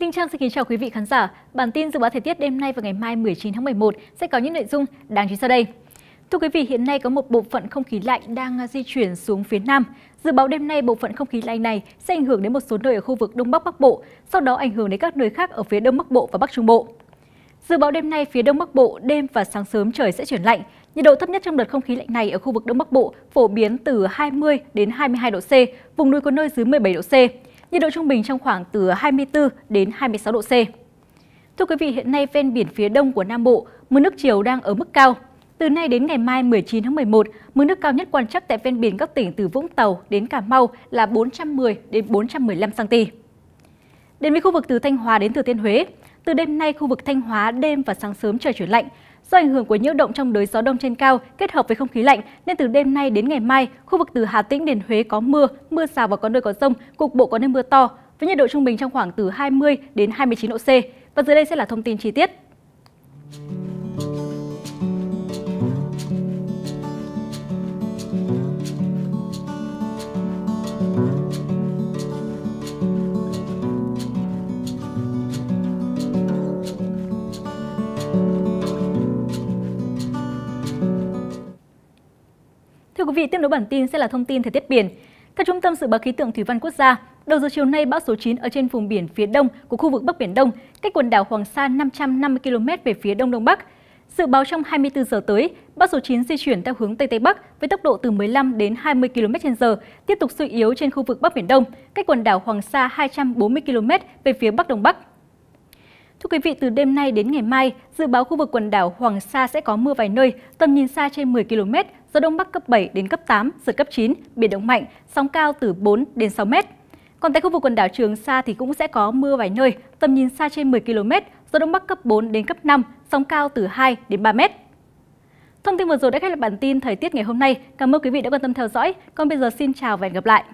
Linh Trang xin kính chào quý vị khán giả. Bản tin dự báo thời tiết đêm nay và ngày mai 19 tháng 11 sẽ có những nội dung đáng chú ý sau đây. Thưa quý vị, hiện nay có một bộ phận không khí lạnh đang di chuyển xuống phía Nam. Dự báo đêm nay bộ phận không khí lạnh này sẽ ảnh hưởng đến một số nơi ở khu vực Đông Bắc Bắc Bộ, sau đó ảnh hưởng đến các nơi khác ở phía Đông Bắc Bộ và Bắc Trung Bộ. Dự báo đêm nay phía Đông Bắc Bộ đêm và sáng sớm trời sẽ chuyển lạnh. Nhiệt độ thấp nhất trong đợt không khí lạnh này ở khu vực Đông Bắc Bộ phổ biến từ 20 đến 22 độ C, vùng núi có nơi dưới 17 độ C. Nhiệt độ trung bình trong khoảng từ 24 đến 26 độ C. Thưa quý vị, hiện nay ven biển phía đông của Nam Bộ, mực nước chiều đang ở mức cao. Từ nay đến ngày mai 19 tháng 11, mực nước cao nhất quan trắc tại ven biển các tỉnh từ Vũng Tàu đến Cà Mau là 410 đến 415 cm. Đến với khu vực từ Thanh Hóa đến Thừa Thiên Huế, từ đêm nay khu vực Thanh Hóa đêm và sáng sớm trời chuyển lạnh. Do ảnh hưởng của nhiễu động trong đới gió đông trên cao kết hợp với không khí lạnh nên từ đêm nay đến ngày mai, khu vực từ Hà Tĩnh đến Huế có mưa, mưa rào và có nơi có rông, cục bộ có nơi mưa to với nhiệt độ trung bình trong khoảng từ 20 đến 29 độ C. Và dưới đây sẽ là thông tin chi tiết. Thưa quý vị, tiếp nối bản tin sẽ là thông tin thời tiết biển. Theo Trung tâm Dự báo Khí tượng Thủy văn Quốc gia, đầu giờ chiều nay bão số 9 ở trên vùng biển phía đông của khu vực Bắc Biển Đông, cách quần đảo Hoàng Sa 550 km về phía đông đông bắc. Dự báo trong 24 giờ tới, bão số 9 di chuyển theo hướng Tây Tây Bắc với tốc độ từ 15 đến 20 km/h, tiếp tục suy yếu trên khu vực Bắc Biển Đông, cách quần đảo Hoàng Sa 240 km về phía Bắc Đông Bắc. Thưa quý vị, từ đêm nay đến ngày mai, dự báo khu vực quần đảo Hoàng Sa sẽ có mưa vài nơi, tầm nhìn xa trên 10 km, gió đông bắc cấp 7 đến cấp 8, giật cấp 9, biển động mạnh, sóng cao từ 4 đến 6 mét. Còn tại khu vực quần đảo Trường Sa thì cũng sẽ có mưa vài nơi, tầm nhìn xa trên 10 km, gió đông bắc cấp 4 đến cấp 5, sóng cao từ 2 đến 3 mét. Thông tin vừa rồi đã khép lại bản tin thời tiết ngày hôm nay. Cảm ơn quý vị đã quan tâm theo dõi. Còn bây giờ xin chào và hẹn gặp lại.